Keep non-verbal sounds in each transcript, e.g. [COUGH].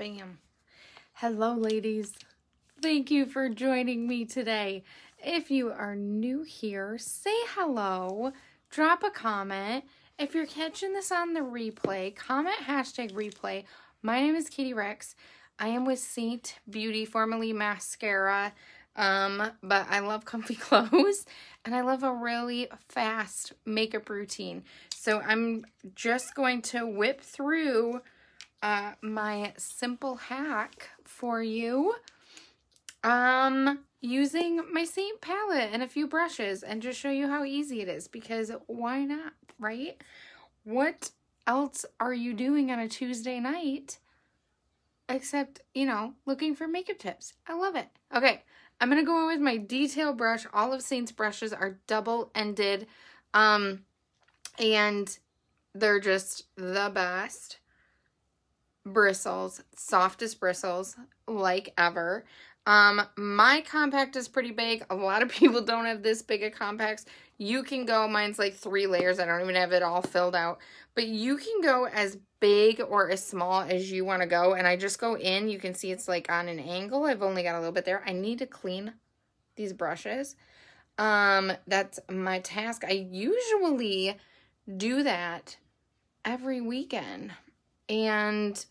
Bam. Hello, ladies. Thank you for joining me today. If you are new here, say hello, drop a comment. If you're catching this on the replay, comment hashtag replay. My name is Katie Rex. I am with Seint Beauty, formerly Maskcara. Um, but I love comfy [LAUGHS] clothes and I love a really fast makeup routine. So I'm just going to whip through uh, my simple hack for you um, using my Seint palette and a few brushes and just show you how easy it is because why not, right? What else are you doing on a Tuesday night except, you know, looking for makeup tips? I love it. Okay, I'm going to go in with my detail brush. All of Seint's brushes are double-ended, um, and they're just the best. Bristles, softest bristles, like ever. Um, my compact is pretty big. A lot of [LAUGHS] people don't have this big of compacts. You can go, mine's like three layers. I don't even have it all filled out. But you can go as big or as small as you want to go. And I just go in. You can see it's like on an angle. I've only got a little bit there. I need to clean these brushes. Um, that's my task. I usually do that every weekend. And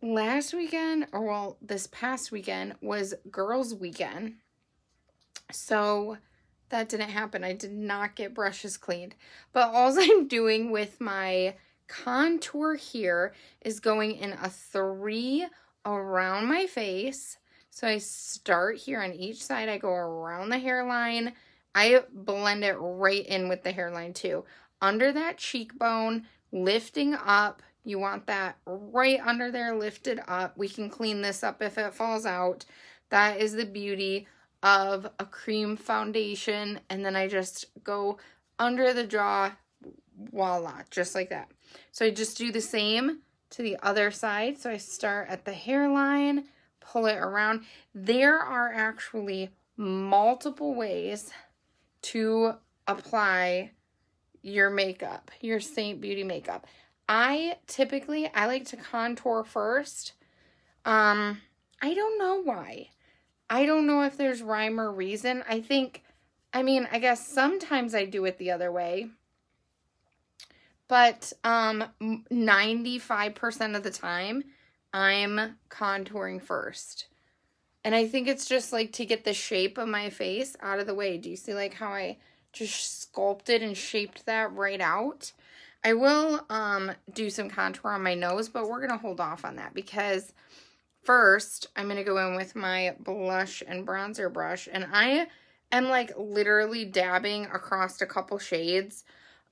last weekend, or well, this past weekend was girls' weekend. So that didn't happen. I did not get brushes cleaned. But all [LAUGHS] I'm doing with my contour here is going in a three around my face. So I start here on each side. I go around the hairline. I blend it right in with the hairline too. Under that cheekbone, lifting up. You want that right under there lifted up. We can clean this up if it falls out. That is the beauty of a cream foundation. And then I just go under the jaw, voila, just like that. So I just do the same to the other side. So I start at the hairline, pull it around. There are actually multiple ways to apply your makeup, your Seint Beauty makeup. I typically, I like to contour first. Um, I don't know why. I don't know if there's rhyme or reason. I think, I mean, I guess sometimes I do it the other way. But um, 95% of the time, I'm contouring first. And I think it's just like to get the shape of my face out of the way. Do you see like how I just sculpted and shaped that right out? I will um, do some contour on my nose, but we're going to hold off on that because first I'm going to go in with my blush and bronzer brush. And I am like literally dabbing across a couple shades.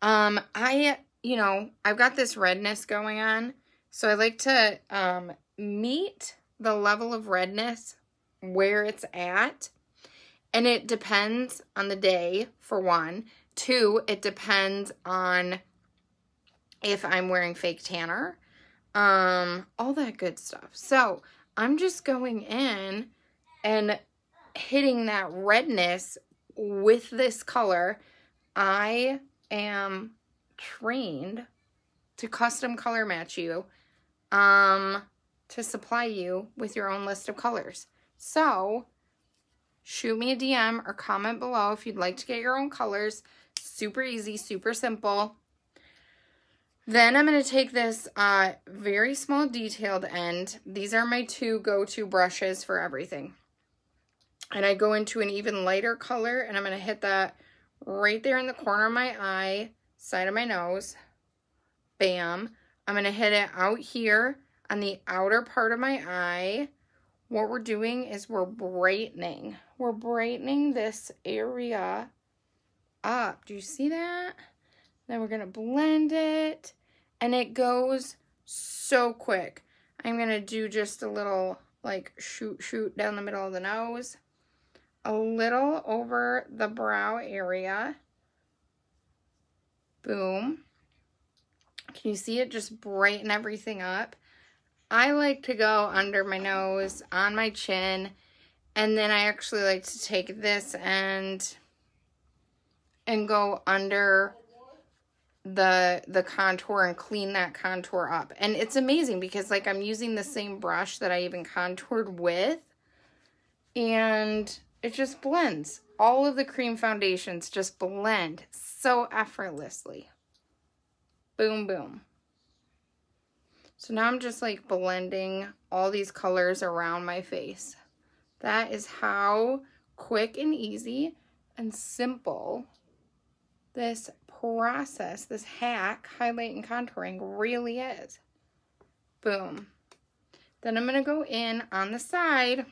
Um, I, you know, I've got this redness going on. So I like to um, meet the level of redness where it's at. And it depends on the day, for one. Two, it depends on if I'm wearing fake tanner, um, all that good stuff. So I'm just going in and hitting that redness with this color. I am trained to custom color match you, um, to supply you with your own list of colors. So shoot me a DM or comment below if you'd like to get your own colors. Super easy, super simple. Then I'm going to take this uh, very small detailed end. These are my two go-to brushes for everything. And I go into an even lighter color and I'm going to hit that right there in the corner of my eye, side of my nose. Bam. I'm going to hit it out here on the outer part of my eye. What we're doing is we're brightening. We're brightening this area up. Do you see that? Then we're going to blend it and it goes so quick. I'm going to do just a little like shoot shoot down the middle of the nose, a little over the brow area. Boom. Can you see it just brighten everything up? I like to go under my nose, on my chin, and then I actually like to take this and and go under the the contour and clean that contour up. And it's amazing because like I'm using the same brush that I even contoured with and it just blends. All of the cream foundations just blend so effortlessly. Boom, boom. So now I'm just like blending all these colors around my face. That is how quick and easy and simple this process, this hack, highlight and contouring really is. Boom. Then I'm going to go in on the side.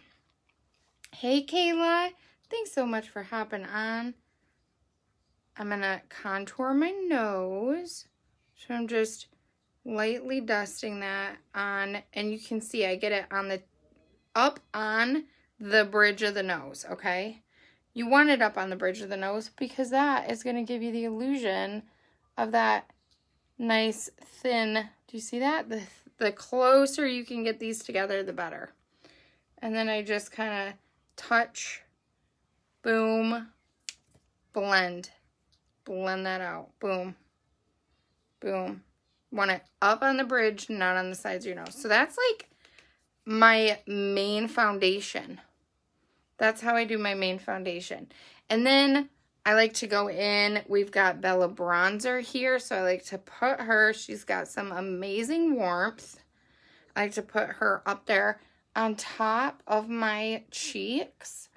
Hey, Kayla. Thanks so much for hopping on. I'm going to contour my nose. So I'm just lightly dusting that on, and you can see I get it on the, up on the bridge of the nose, okay? You want it up on the bridge of the nose because that is going to give you the illusion of that nice thin, do you see that? The, the closer you can get these together, the better. And then I just kind of touch, boom, blend, blend that out, boom, boom. Want it up on the bridge, not on the sides of your nose. So that's like my main foundation. That's how I do my main foundation. And then I like to go in, we've got Bella Bronzer here, so I like to put her, she's got some amazing warmth. I like to put her up there on top of my cheeks.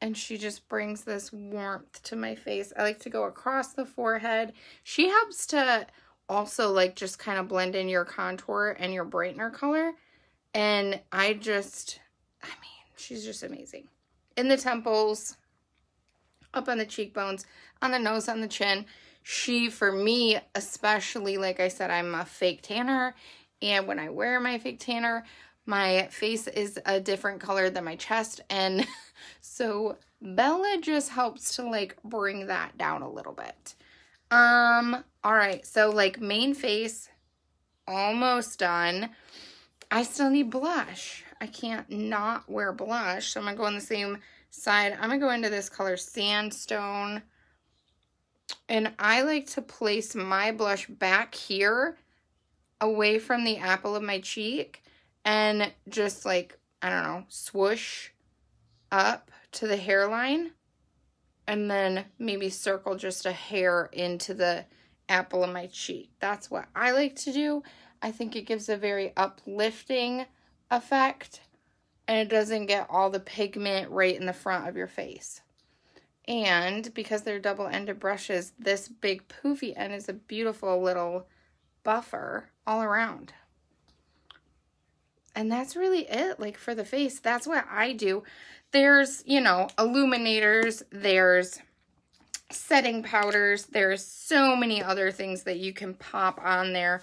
And she just brings this warmth to my face. I like to go across the forehead. She helps to also like just kind of blend in your contour and your brightener color. And I just, I mean, She's just amazing. In the temples, up on the cheekbones, on the nose, on the chin. She, for me, especially, like I said, I'm a fake tanner. And when I wear my fake tanner, my face is a different color than my chest. And [LAUGHS] so Bella just helps to like bring that down a little bit. Um, all right. So like main face, almost done. I still need blush. I can't not wear blush. So I'm going to go on the same side. I'm going to go into this color Sandstone. And I like to place my blush back here away from the apple of my cheek and just like, I don't know, swoosh up to the hairline and then maybe circle just a hair into the apple of my cheek. That's what I like to do. I think it gives a very uplifting effect and it doesn't get all the pigment right in the front of your face. And because they're double-ended brushes, this big poofy end is a beautiful little buffer all around. And that's really it, like for the face. That's what I do. There's, you know, illuminators, there's setting powders, there's so many other things that you can pop on there.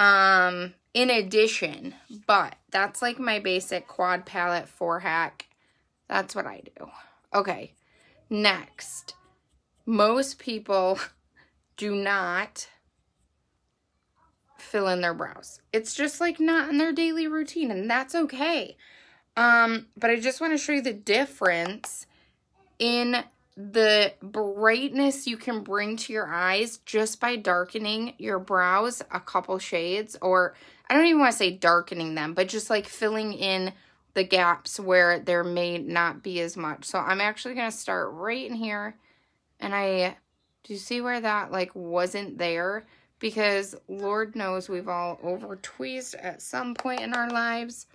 Um, in addition, but that's like my basic quad palette four hack. That's what I do. Okay, next. Most people [LAUGHS] do not fill in their brows. It's just like not in their daily routine and that's okay. Um, but I just want to show you the difference in the brightness you can bring to your eyes just by darkening your brows a couple shades or I don't even want to say darkening them, but just like filling in the gaps where there may not be as much. So I'm actually going to start right in here. And I, do you see where that like wasn't there? Because Lord knows we've all over tweezed at some point in our lives.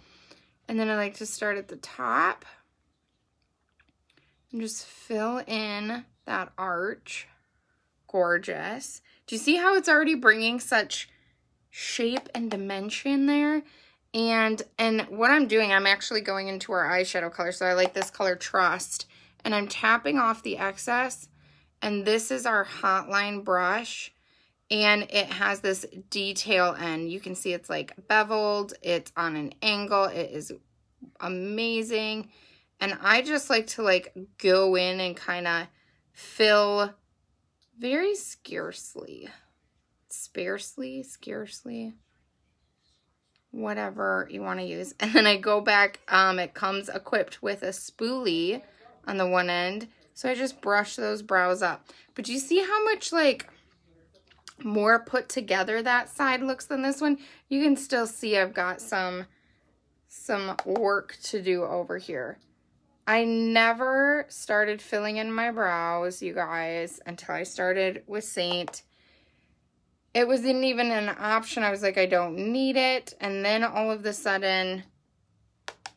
And then I like to start at the top. And just fill in that arch. Gorgeous. Do you see how it's already bringing such shape and dimension there. And, and what I'm doing, I'm actually going into our eyeshadow color. So I like this color Trust. And I'm tapping off the excess. And this is our Hotline brush. And it has this detail end. You can see it's like beveled. It's on an angle. It is amazing. And I just like to like go in and kind of fill very scarcely sparsely, scarcely, whatever you want to use. And then I go back, um, it comes equipped with a spoolie on the one end. So I just brush those brows up. But you see how much like more put together that side looks than this one, you can still see I've got some, some work to do over here. I never started filling in my brows, you guys, until I started with Seint. It wasn't even an option. I was like, I don't need it. And then all of a sudden,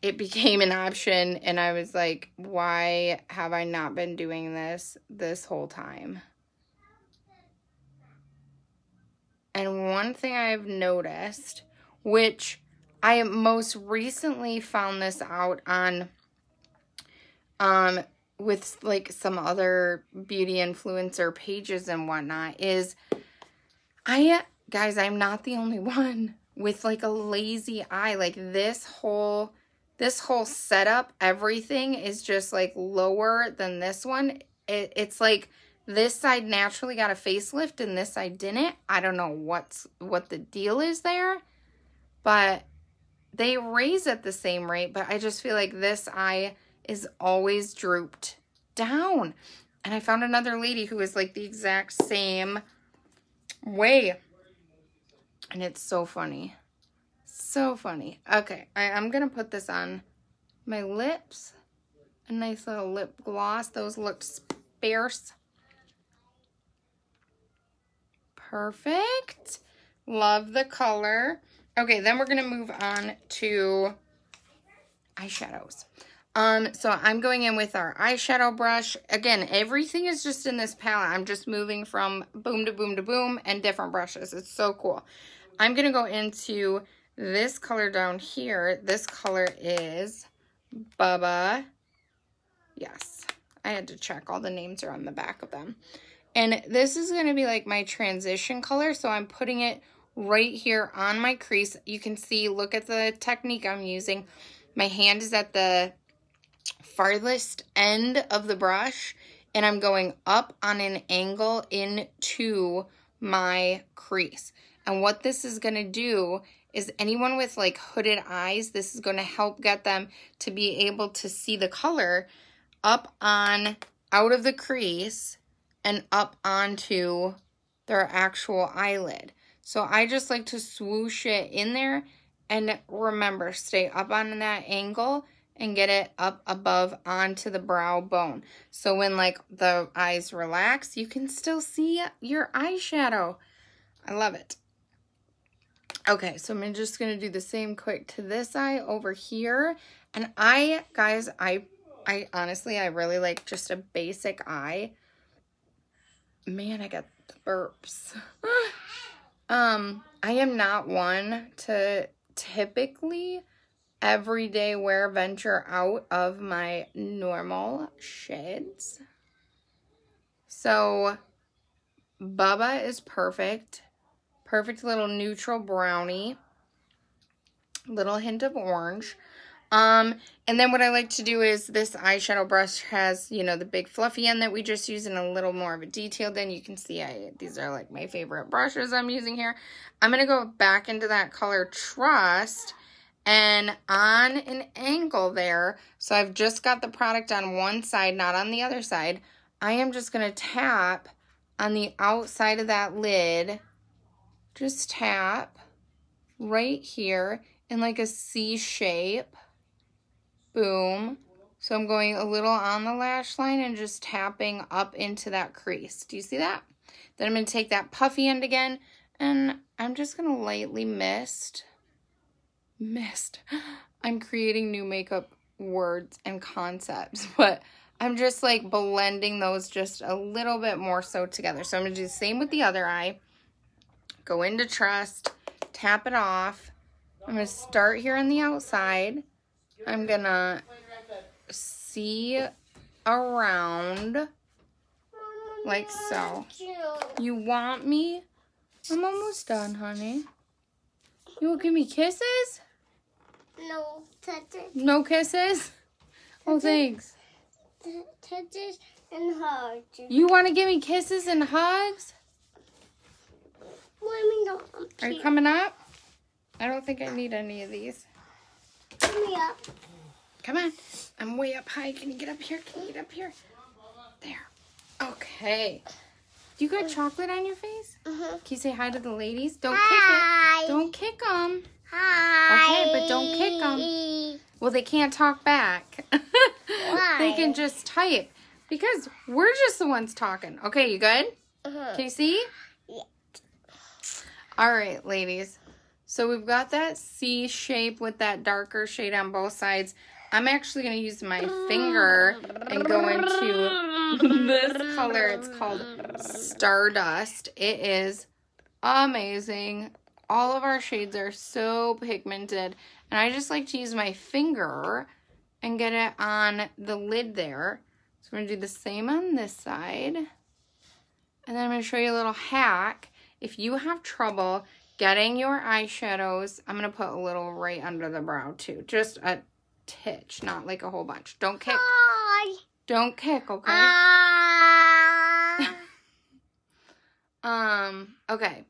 it [LAUGHS] became an option. And I was like, why have I not been doing this this whole time? And one thing I've noticed, which I most recently found this out on um, with like some other beauty influencer pages and whatnot is I, guys, I'm not the only [LAUGHS] one with like a lazy eye. Like this whole, this whole setup, everything is just like lower than this one. It, it's like this side naturally got a facelift and this side didn't. I don't know what's, what the deal is there, but they raise at the same rate, but I just feel like this eye is always drooped down. And I found another lady who is like the exact same way. And it's so funny. So funny. Okay, I, I'm going to put this on my lips. A nice little lip gloss. Those look sparse. Perfect. Love the color. Okay, then we're going to move on to eyeshadows. Um, so I'm going in with our eyeshadow brush. Again, everything is just in this palette. I'm just moving from boom to boom to boom and different brushes. It's so cool. I'm going to go into this color down here. This color is Bubba. Yes, I had to check. All the names are on the back of them. And this is going to be like my transition color. So I'm putting it right here on my crease. You can see, look at the technique I'm using. My hand is at the farthest end of the brush and I'm going up on an angle into my crease. And what this is going to do is anyone with like hooded eyes, this is going to help get them to be able to see the color up on out of the crease and up onto their actual eyelid. So I just like to swoosh it in there and remember, stay up on that angle and get it up above onto the brow bone. So when like the eyes relax, you can still see your eyeshadow. I love it. Okay, so I'm just going to do the same quick to this eye over here. And I, guys, I, I honestly, I really like just a basic eye. Man, I got the burps. [LAUGHS] um, I am not one to typically everyday wear venture out of my normal shades. So Bubba is perfect. Perfect little neutral brownie. Little hint of orange. Um, and then what I like to do is this eyeshadow brush has, you know, the big fluffy end that we just used and a little more of a detail. Then you can see I these are like my favorite brushes I'm using here. I'm going to go back into that color Trust and on an angle there, so I've just got the product on one side, not on the other side, I am just going to tap on the outside of that lid, just tap right here in like a C shape, boom. So I'm going a little on the lash line and just tapping up into that crease. Do you see that? Then I'm going to take that puffy end again and I'm just going to lightly mist mist. I'm creating new makeup words and concepts, [LAUGHS] but I'm just like blending those just a little bit more so together. So I'm to do the same with the other eye. Go into Trust, tap it off. I'm to start here on the outside. I'm to see around like so. You want me? I'm almost done, honey. You will give me kisses? No touches. No kisses? Oh, thanks. Touches and hugs. You want to give me kisses and hugs? Let me go. Are you coming up? I don't think I need any of these. Come me up. Come on. I'm way up high. Can you get up here? Can you get up here? There. Okay. Do you got chocolate on your face? Mm-hmm. Can you say hi to the ladies? Don't kick it. Don't kick them. Hi. Okay, but don't kick them. Well, they can't talk back. [LAUGHS] they can just type because we're just the ones talking. Okay, you good? Uh-huh. Can you see? Yeah. All right, ladies. So we've got that C shape with that darker shade on both sides. I'm actually going to use my finger and go into [LAUGHS] this color. It's called Stardust. It is amazing. All of our shades are so pigmented. And I just like to use my finger and get it on the lid there. So we're going to do the same on this side. And then I'm going to show you a little hack. If you have trouble getting your eyeshadows, I'm going to put a little right under the brow too. Just a titch, not like a whole bunch. Don't kick. Hi. Don't kick, okay? Ah. [LAUGHS] Um, okay.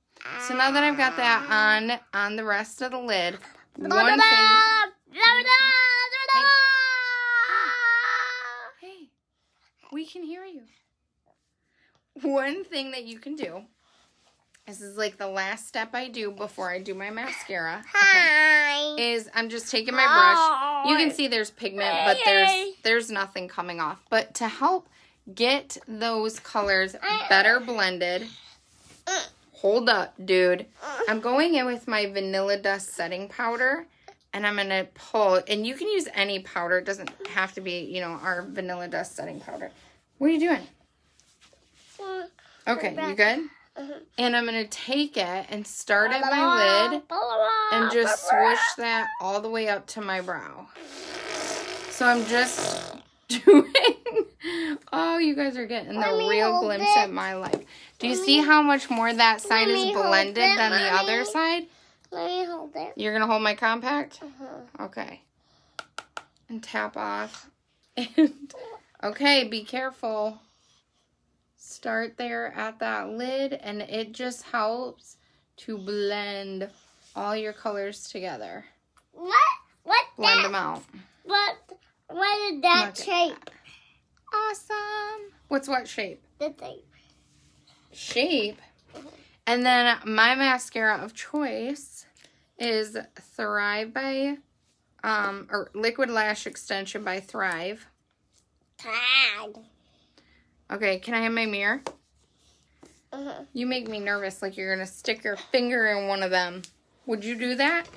So now that I've got that on on the rest of the lid, one thing Hey, we can hear you. One thing that you can do. This is like the last step I do before I do my mascara. okay, Hi. Is I'm just taking my brush. You can see there's pigment, but there's there's nothing coming off. But to help get those colors better blended, hold up, dude. I'm going in with my Vanilla Dust setting powder and I'm going to pull, and you can use any powder. It doesn't have to be, you know, our Vanilla Dust setting powder. What are you doing? Okay, you good? And I'm going to take it and start at my lid and just swish that all the way up to my brow. So I'm just doing. [LAUGHS] Oh, you guys are getting the real glimpse it. at my life. Do you see how much more that side is blended it, than the other side? Let me hold it. You're gonna hold my compact? Uh-huh. Okay. And tap off. [LAUGHS] And okay, be careful. Start there at that lid, and it just helps to blend all your colors together. What? What? Blend that? them out. What? What is that at shape? Awesome. What's what shape? The thing. Shape. And then my mascara of choice is Thrive by, um, or Liquid Lash Extension by Thrive. Tag. Okay, can I have my mirror? Uh-huh. You make me nervous like you're gonna stick your finger in one of them. Would you do that?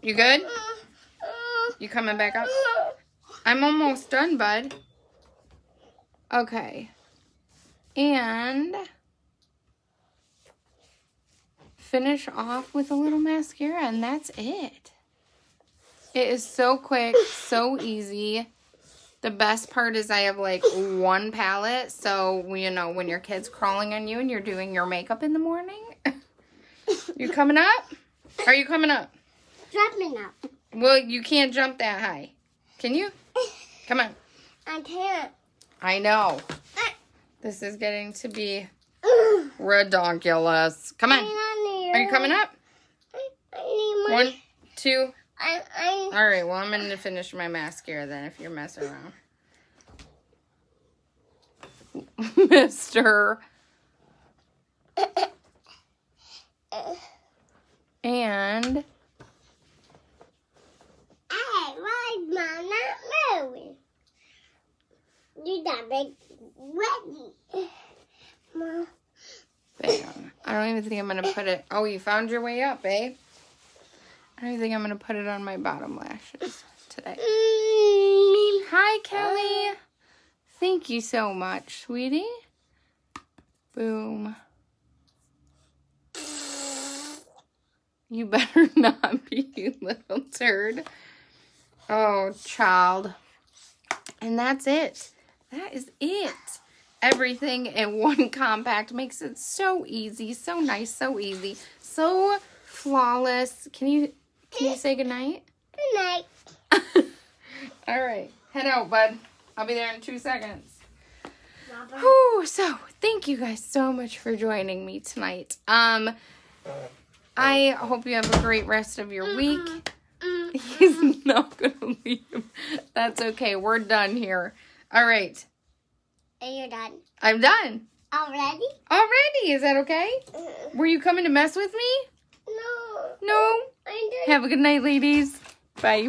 You good? You coming back up? I'm almost done, bud. Okay. And finish off with a little mascara, and that's it. It is so quick, so easy. The best part is I have like one palette, so you know when your kid's crawling on you and you're doing your makeup in the morning. [LAUGHS] you coming up? Are you coming up? Dropping up. Well, you can't jump that high. Can you? Come on. I can't. I know. This is getting to be redonkulous. Come on. Are you coming up? I, I need my. One, two. I, I, All right. Well, I'm going to finish my mascara then if you're messing around. [LAUGHS] Mister. [COUGHS] And Hey, why is mom not moving? Got big ready. Mom. bam. I don't even think I'm going to put it. Oh, you found your way up, babe. I don't even think I'm going to put it on my bottom lashes today. Mm. Hi, Kelly. Thank you so much, sweetie. Boom. You better [LAUGHS] not be, you little turd. Oh, child. And that's it. That is it. Everything in one [LAUGHS] compact makes it so easy, so nice, so easy, so flawless. Can you can you say goodnight? Good night. [LAUGHS] All right, head out, bud. I'll be there in two seconds. Whew, so thank you guys so much for joining me tonight. Um, I hope you have a great rest of your week. Mm. [LAUGHS] He's not gonna leave. That's okay. We're done here. All right, Are you done? I'm done. Already? Already, is that okay? Uh, Were you coming to mess with me? no. No. Have a good night, ladies. Bye.